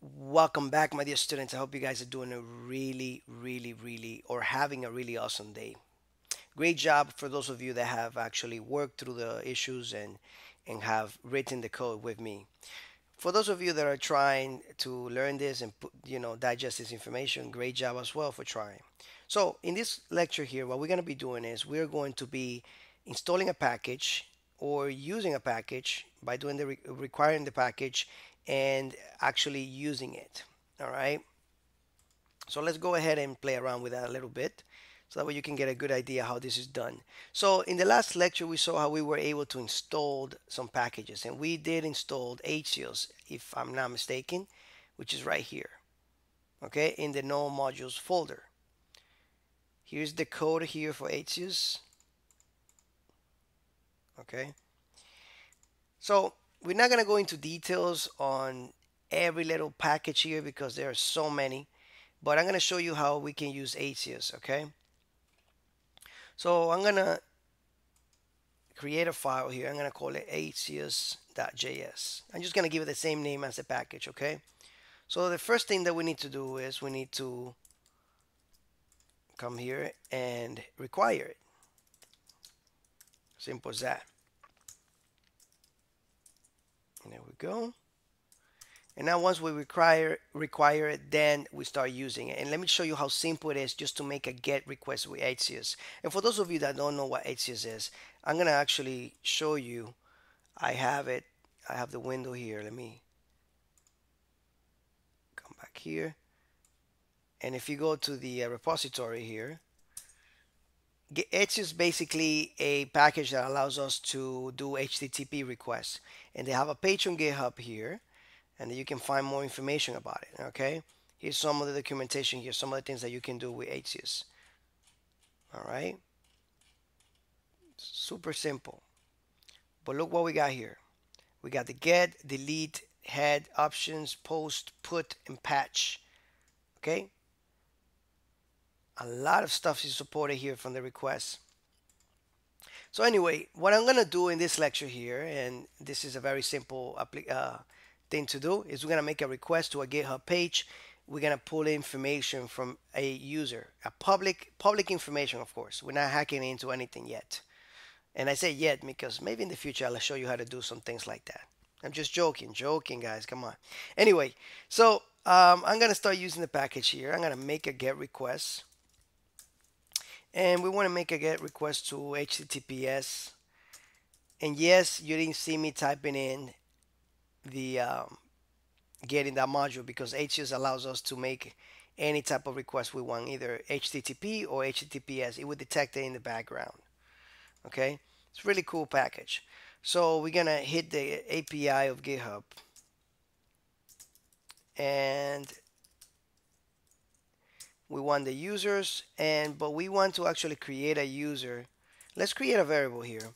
Welcome back, my dear students. I hope you guys are doing a really, really, really, or having a really awesome day. Great job for those of you that have actually worked through the issues and and have written the code with me. For those of you that are trying to learn this and you know digest this information, great job as well for trying. So in this lecture here, what we're going to be doing is we're going to be installing a package or using a package by doing the re requiring the package and actually using it. All right. So let's go ahead and play around with that a little bit so that way you can get a good idea how this is done. So in the last lecture, we saw how we were able to install some packages and we did install Axios, if I'm not mistaken, which is right here, okay, in the node_modules folder. Here's the code here for Axios, okay. So we're not going to go into details on every little package here because there are so many, but I'm going to show you how we can use Axios, okay. So I'm gonna create a file here. I'm gonna call it axios.js. I'm just gonna give it the same name as the package, okay? So the first thing that we need to do is we need to come here and require it. Simple as that. There we go. And now once we require require it, then we start using it. And let me show you how simple it is just to make a GET request with Axios. And for those of you that don't know what Axios is, I'm gonna actually show you. I have it. I have the window here. Let me come back here. And if you go to the uh, repository here, it's basically a package that allows us to do HTTP requests. And they have a page on GitHub here and you can find more information about it okay? Here's some of the documentation here some of the things that you can do with Axios all right? Super simple. But look what we got here. We got the get delete head options post put and patch okay a lot of stuff is supported here from the request so anyway what I'm gonna do in this lecture here and this is a very simple uh, thing to do is we're going to make a request to a GitHub page. We're going to pull information from a user, a public public information, of course. We're not hacking into anything yet. And I say yet because maybe in the future I'll show you how to do some things like that. I'm just joking, joking, guys. Come on. Anyway, so um, I'm going to start using the package here. I'm going to make a GET request. And we want to make a GET request to HTTPS. And yes, you didn't see me typing in the um, getting that module because Axios allows us to make any type of request we want, either HTTP or HTTPS. It would detect it in the background. Okay, it's really cool package. So we're gonna hit the API of GitHub and we want the users and but we want to actually create a user let's create a variable here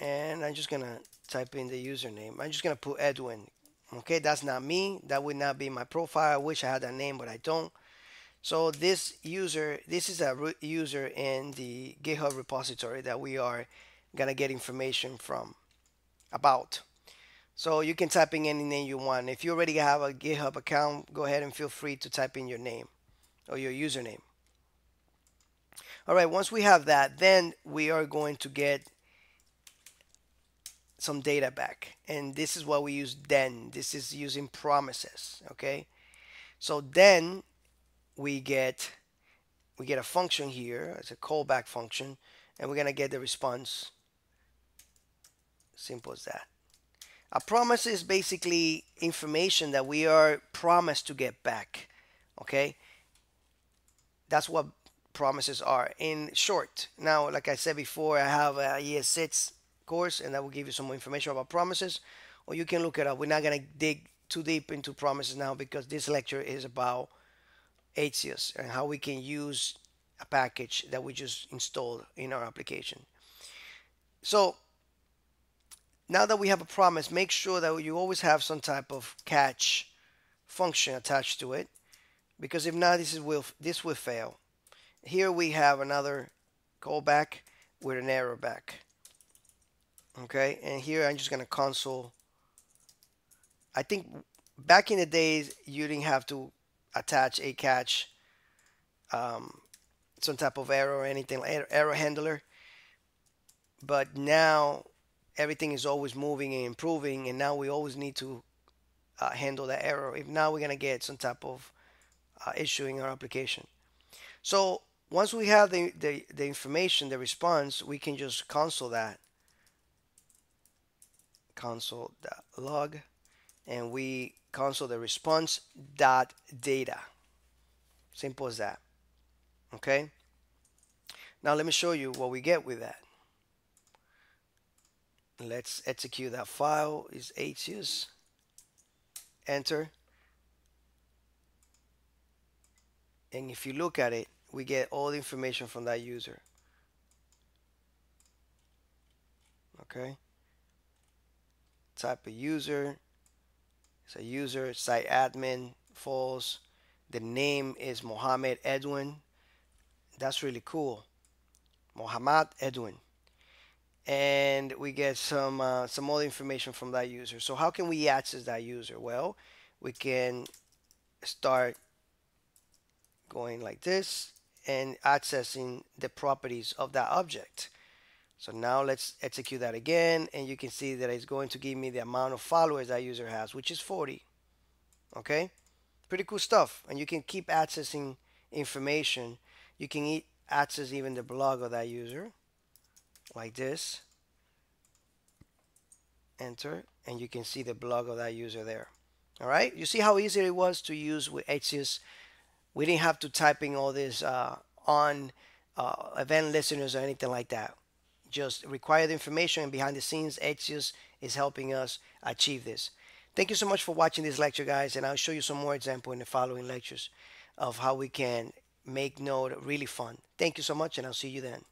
and I'm just gonna type in the username. I'm just gonna put Edwin. Okay, that's not me. That would not be my profile. I wish I had that name, but I don't. So this user, this is a user in the GitHub repository that we are gonna get information from about. So you can type in any name you want. If you already have a GitHub account, go ahead and feel free to type in your name or your username. All right, once we have that, then we are going to get some data back. And this is what we use then. This is using promises, okay? So then we get we get a function here, it's a callback function, and we're gonna get the response. Simple as that. A promise is basically information that we are promised to get back. Okay? That's what promises are in short. Now, like I said before, I have a ES6 course and that will give you some more information about promises or you can look it up. We're not going to dig too deep into promises now because this lecture is about Axios and how we can use a package that we just installed in our application. So now that we have a promise, make sure that you always have some type of catch function attached to it because if not, this is will this will fail. Here we have another callback with an error back okay and here I'm just gonna console I think back in the days, you didn't have to attach a catch, um, some type of error or anything, error handler. But now everything is always moving and improving, and now we always need to uh, handle that error. If now we're gonna get some type of uh, issue in our application. So once we have the, the, the information, the response, we can just console that. Console log, and we console the response dot data. Simple as that. Okay. Now let me show you what we get with that. Let's execute that file. Is Axios. Enter. And if you look at it, we get all the information from that user. Okay. Type of user. It's a user, site admin, false. The name is Mohammed Edwin. That's really cool. Mohammed Edwin. And we get some uh, some more information from that user. So how can we access that user? Well, we can start going like this and accessing the properties of that object. So now let's execute that again and you can see that it's going to give me the amount of followers that user has which is 40 okay? Pretty cool stuff and you can keep accessing information. You can access even the blog of that user like this. Enter and you can see the blog of that user there all right? You see how easy it was to use with Axios we didn't have to type in all this uh, on uh, event listeners or anything like that. Just required information and behind the scenes, Axios is helping us achieve this. Thank you so much for watching this lecture, guys, and I'll show you some more example in the following lectures of how we can make Node really fun. Thank you so much, and I'll see you then.